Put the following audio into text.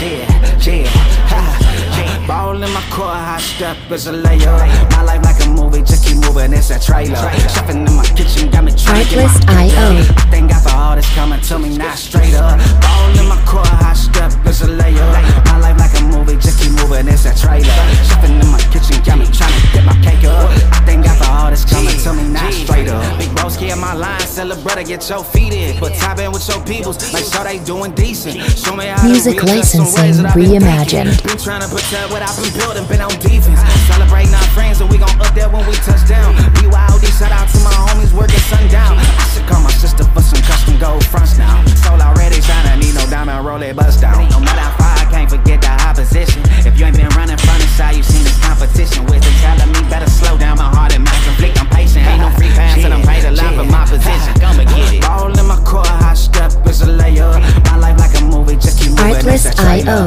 yeah, yeah, ha, Ball in my court, high step is a layer. My life like a movie, just keep moving, it's a trailer. Shuffling in my kitchen, got me to get Thank God for all this coming to me, not straight up. Straight up. Big broski in my line, celebrate, get your feet in. Put top in with your peoples, make sure they doing decent. Show me how Music licensing reimagined. Been trying to protect what I've been building, been on defense. Celebrating our friends, and we gon' up there when we touch down. BYOD, shout out to my homies working sundown. I should call my sister for some custom gold fronts now. Soul already shining, need no diamond roll it bust down. Layer.